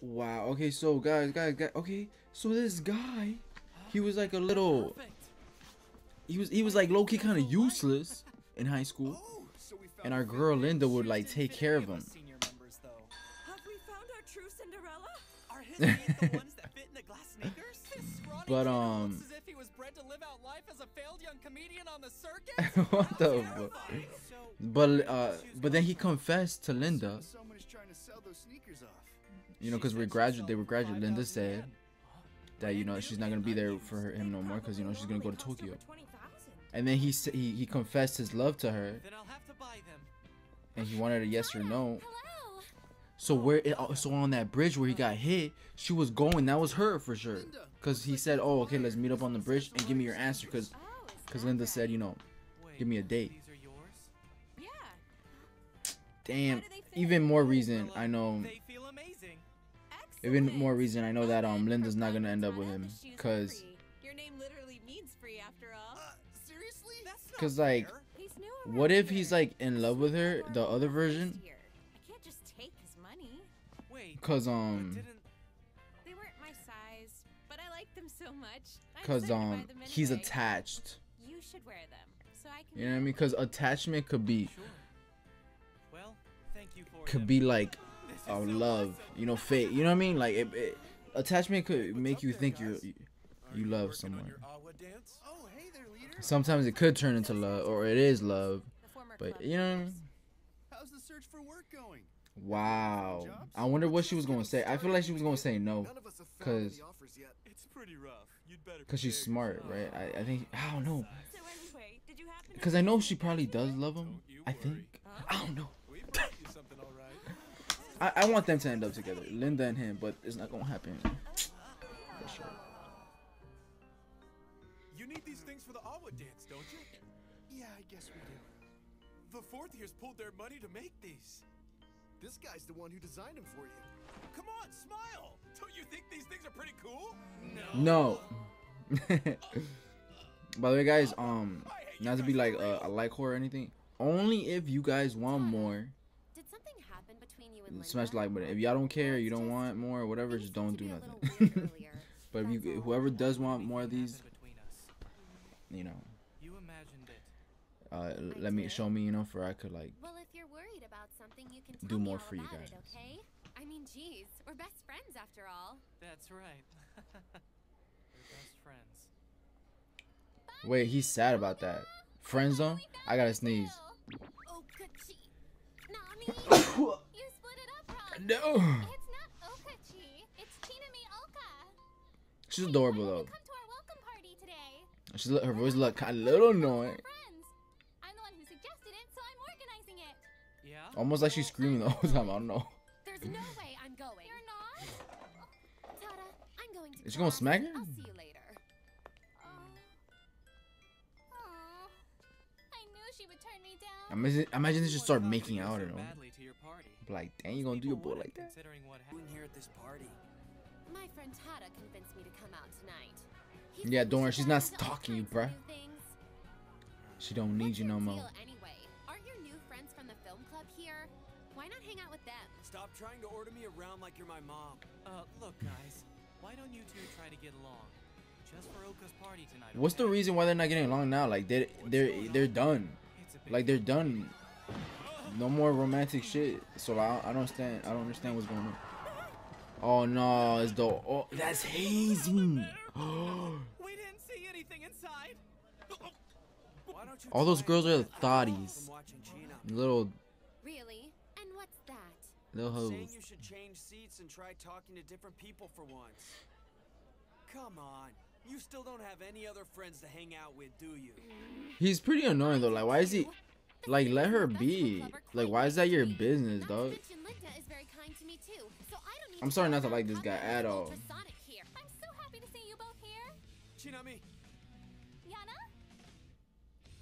Wow. Okay, so guys, guys, guys. Okay, so this guy, he was like a little. He was he was like low key kind of useless in high school, and our girl Linda would like take care of him. Have we found our true Cinderella? Are his feet the ones that fit in the glass sneakers? His scrawny But, um, as if he was bred to live out life as a failed young comedian on the circuit. what the? Fuck? But uh, but then he confessed to Linda. You know, because we're graduate, they were graduate. Linda said that you know she's not gonna be there for her, him no more because you know she's gonna go to Tokyo. And then he sa- he he confessed his love to her, then I'll have to buy them. and he wanted a yes or no. So where it, uh, so on that bridge where he got hit, she was going. That was her for sure. Cause he said, "Oh, okay, let's meet up on the bridge and give me your answer." Cause Oh, cause Linda said, you know, Give me a date. These are yours? Yeah. damn. do they fit? Even more reason I know. They feel amazing. Even more reason I know that um Linda's not gonna end up with him. the shoes are Cause. Your name literally means free after all. Uh, seriously? That's not 'Cause, like, fair. He's new what if he's like in love with her, the other version? I can't just take his money. Cause um They weren't my size, but I like them so much. Cause decided to buy um he's attached. You should wear them, so I can. You know what I mean? Cause attachment could be Sure. Well, thank you for could them. be like This is a so love, you know, fate. You know what I mean? Like it, it, attachment could make you think you're you, you love someone. Hey there, leader. Sometimes it could turn into love, or it is love. But you know what I leaders. mean? How's the search for work going? Wow. I wonder what she was gonna say. I feel like she was gonna say no, None of us have found any 'Cause- offers yet. It's pretty rough. You'd better cause she's smart, right? I, I think I don't know, So anyway, did you happen to cause I know she probably does love him. I think. I don't know. We brought you something, all right. I, I want them to end up together, Linda and him, but it's not gonna happen. For sure. You need these things for the Awa dance, don't you? Yeah, I guess we do. The fourth years pulled their money to make these. This guy's the one who designed them for you. Come on, smile! Don't you think these things are pretty cool? No. By the way, guys, um, not to be like uh, a like horror or anything. Only if you guys want more, Did something happen between you and Linda? Smash like button. If y'all don't care, you don't want more, whatever, just don't do be a little nothing. but if you, whoever does want more of these, Happened between us. you know, You imagined it. uh, let me show me, you know, for I could like. Well, if you're worried about something, you can Do more for you about it, guys. okay? I mean, geez, we're best friends after all. That's right. We're best friends. Wait, he's sad about that. Friend zone? I gotta sneeze. No. It's not Okachi. It's Chinami Oka. She's Hey, adorable though. don't come to our welcome party today? She's her voice look kind of little annoying. I'm the one who suggested it, so I'm organizing it. Yeah? Almost like she's screaming the whole time. I don't know. There's no way I'm going. You're not? Oh, Tada, I'm going to Is she gonna smack her? I'll see you later. Oh. Oh. I knew she would turn me down. Imagine, imagine they You just start making out so or know. Badly to your party. Like, dang, you gonna do your boy like that? Considering what happened. here at this party. My friend Tada convinced me to come out tonight. He Yeah, said don't worry, she's not into stalking you, bruh. She don't need What's you no more. anyway? Aren't your new friends from the film club here? Why not hang out with them? Stop trying to order me around like you're my mom. Uh, look, guys. Why don't you two try to get along? Just for Oka's party tonight. What's the reason why they're not getting along now? Like they they're they're done. It's a big Like they're done. No more romantic shit. So I, I don't understand. I don't understand what's going on. Oh no, it's the oh that's hazing. We didn't see anything inside. Why don't you All those girls are get thotties. from watching Gina? little Really? And what's that? little Saying hoes. you should change seats and try talking to different people for once. Come on. You still don't have any other friends to hang out with, do you? He's pretty annoying though. Like why is he? The Like let her be. Like why is that your business, dog? mention Linda is very kind to me too, so I don't need I'm sorry not to like this guy at all. Ultrasonic. I'm so happy to see you both here. Chinami, Yana?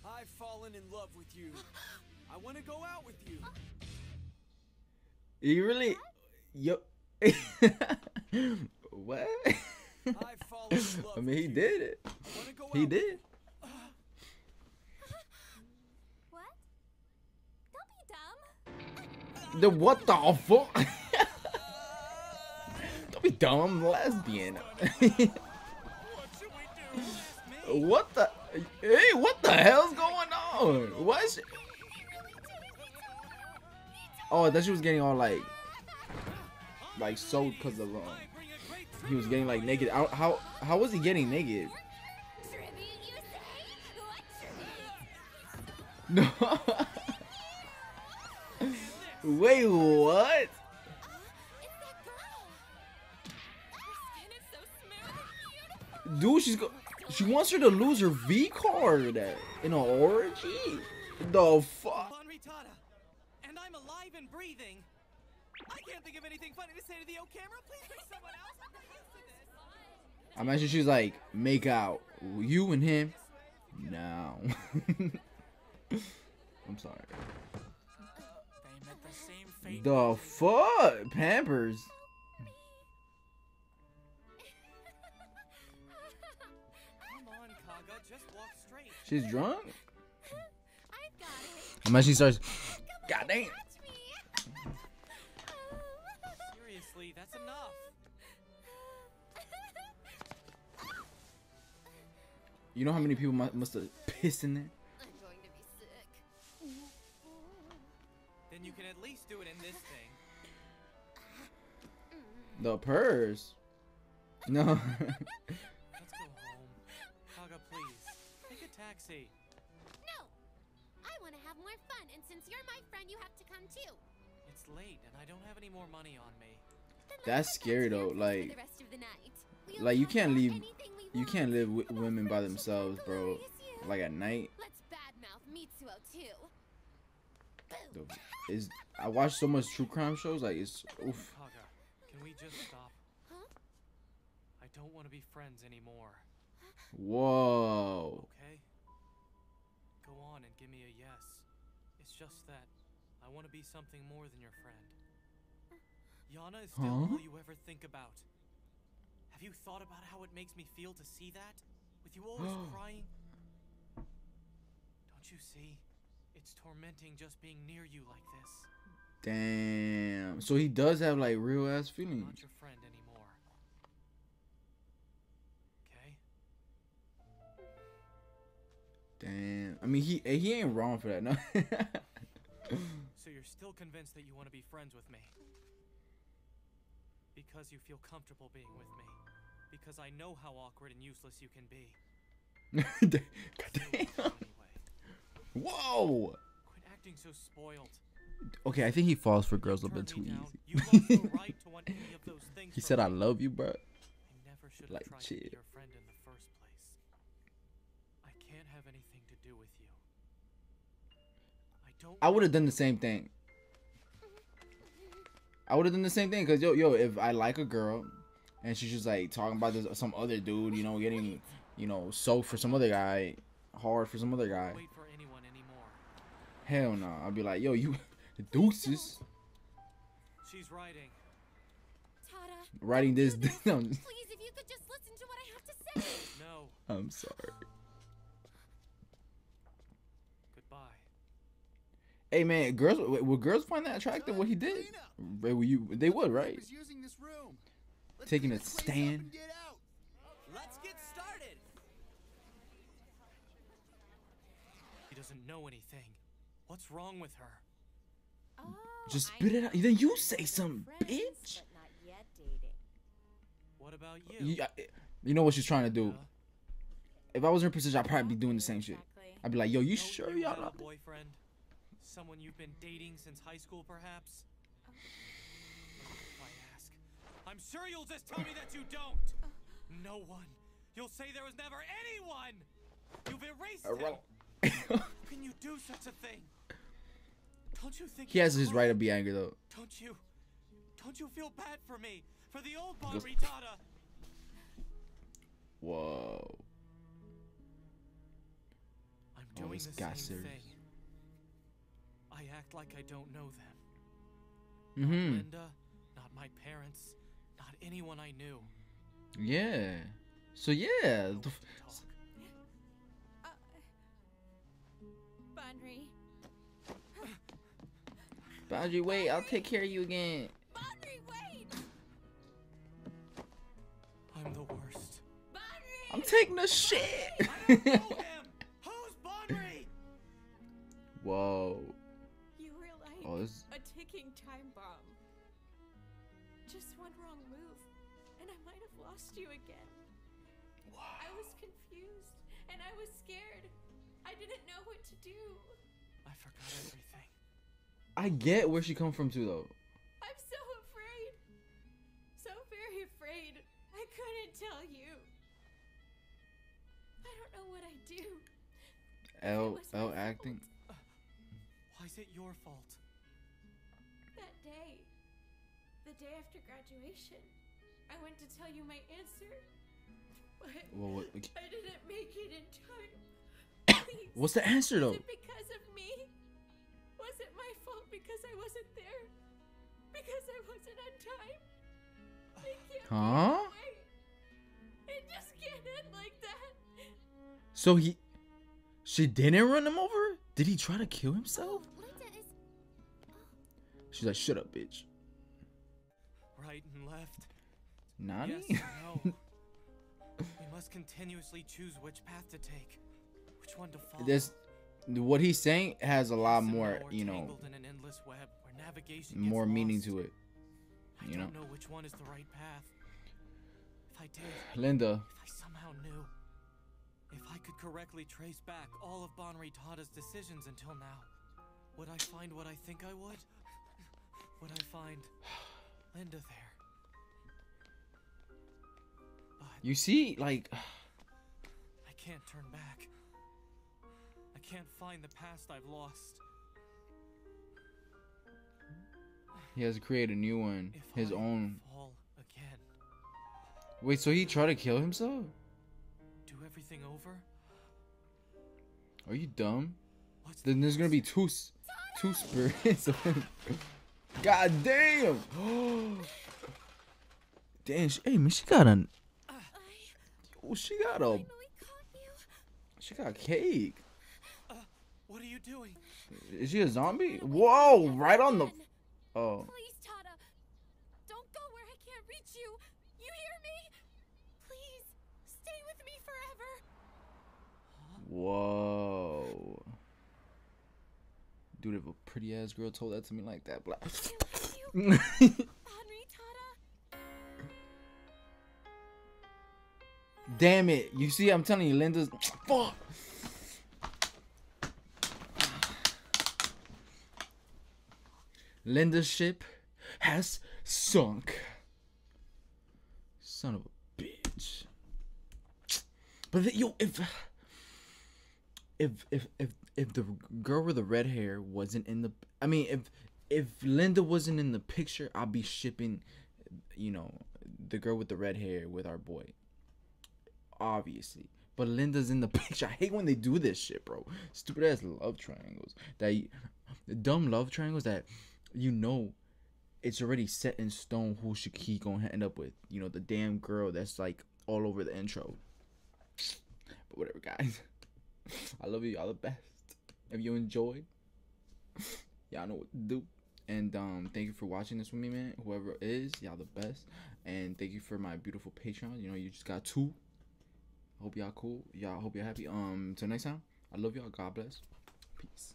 I've fallen in love with you. I want to go out with you. Oh. You really? Yo. what? I've fallen in love I mean, he did it. I want to go He did. The what the fuck? Don't be dumb, lesbian. What the? Hey, what the hell's going on? What is? Oh, thought she was getting all like, like so because of um, he was getting like naked. How how how was he getting naked? No. And what? Dude, she's go. She wants her to lose her V card in an orgy. The fuck? And I'm alive and breathing. I can't think of anything funny to say to the O camera. Please pick someone else. I'm not used to this. I imagine she's like, make out you and him now. I'm sorry. They met the same fate. The fuck? Pampers. Come on, Kaga, just walk straight. She's drunk. I've got it. Imagine she starts. Come God damn. Seriously, that's enough. You know how many people must have pissed in there? You can at least do it in this thing. The purse. No. Let's go home. Kaga, please. Take a taxi. No. I want to have more fun, and since you're my friend, you have to come too. It's late and I don't have any more money on me. That's scary, though, like- the rest of the night. We'll like, you can't leave- You can't live with women by themselves, bro. Like at night. Let's badmouth Mitsuo too. Boom. The, is I watch so much true crime shows. Like it's oof. Kaga, can we just stop? Huh? I don't want to be friends anymore. Whoa. Okay? Go on and give me a yes. It's just that I want to be something more than your friend. Yana is still Huh? all you ever think about. Have you thought about how it makes me feel to see that? With you always crying? Don't you see? It's tormenting just being near you like this. Damn. So he does have like real ass I'm feelings. not your friend anymore. Okay? Damn. I mean he eh, he ain't wrong for that. No. So you're still convinced that you want to be friends with me? Because you feel comfortable being with me. Because I know how awkward and useless you can be. God Deal with it damn. Whoa. Quit acting so spoiled. Okay, I think he falls for girls a little bit too easy. You lost the right to want any of those things he said, "I love you, bro." I never should like, tried to chill. be your friend in the first place. I can't have anything to do with you. I don't. I would have done the same thing. I would have done the same thing because yo, yo, if I like a girl and she's just like talking about this some other dude, you know, getting, you know, soaked for some other guy, hard for some other guy. wait for anyone anymore. Hell no, I'll be like, yo, you deuces She's writing. Tada. writing this. down. Please, if you could just listen to what I have to say. No. I'm sorry. Goodbye. Hey man, girls, w- would girls find that attractive? What he did? Right, would you? They would, right? Using this room. Taking a this place up stand. and get out. Let's get started. She doesn't know anything. What's wrong with her? Oh, Just spit it out. Then you say friends, something, bitch. Not yet. What about you? You, I- you know what she's trying to do. If I was in her position, I'd probably be doing the same shit. I'd be like, yo, you Don't sure you y'all a not? boyfriend? Someone you've been dating since high school, perhaps? Oh. If I ask, I'm sure you'll just tell me that you don't. No one. You'll say there was never anyone. You've erased uh, him. How can you do such a thing? Don't you think he has his right to be angry though. Don't you? Don't you feel bad for me? For the old Banri Tada? Whoa. I'm doing this the got same serious. thing. I act like I don't know them. Not Mm-hmm. Linda, not my parents, not anyone I knew. Yeah. So yeah. Boundary, wait, I'll take care of you again. Boundary, wait! I'm the worst. Boundary! I'm taking a shit! Who's Boundary? Whoa. You were like oh, this... a ticking time bomb. Just one wrong move, and I might have lost you again. Wow. I was confused, and I was scared. I didn't know what to do. I forgot everything. I get where she come from too, though. I'm so afraid. So very afraid. I couldn't tell you. I don't know what I do. L L fault. acting. Why is it your fault? That day, the day after graduation, I went to tell you my answer, but Well, what, I didn't make it in time. Please, what's the answer though? Huh? It just can't end like that. So he, she didn't run him over. Did he try to kill himself? Oh, oh. She's like, shut up, bitch. Right and left. Nani? Yes no. we must continuously choose which path to take, which one to follow. This, what he's saying has a lot more, you know, tangled in an endless web where navigation more meaning to it. You know? don't know which one is the right path. If I did, Linda, if I somehow knew, if I could correctly trace back all of Banri Tada's decisions until now, would I find what I think I would? Would I find Linda there? But you see, like, I can't turn back. I can't find the past I've lost. he has to create a new one, If his I own. fall again, Wait, so he tried to kill himself? do everything over. Are you dumb? What's Then there's gonna be two, two spirits. God damn! damn, she, hey man, she got a, I oh, she got a, finally caught you. she got cake. Uh, what are you doing? Is she a zombie? Whoa, right on the, oh, Please, Tada. Don't go where I can't reach you. You hear me? Please, stay with me forever. Whoa. Dude, if a pretty ass girl told that to me like that, blah. Damn it! You see, I'm telling you, Linda's. Fuck. Linda's ship has sunk. Son of a bitch. But yo, if if if if if the girl with the red hair wasn't in the, I mean, if if Linda wasn't in the picture, I'd be shipping, you know, the girl with the red hair with our boy obviously. But Linda's in the picture. I hate when they do this shit, bro. Stupid ass love triangles. That dumb love triangles that you know it's already set in stone who should he gonna end up with. You know the damn girl that's like all over the intro. But whatever, guys. I love you. Y'all the best. If you enjoyed, y'all know what to do. And um, thank you for watching this with me, man. Whoever is, y'all the best. And thank you for my beautiful Patreon. You know, you just got two. Hope y'all cool. Y'all hope you're happy. Um, till next time. I love y'all. God bless. Peace.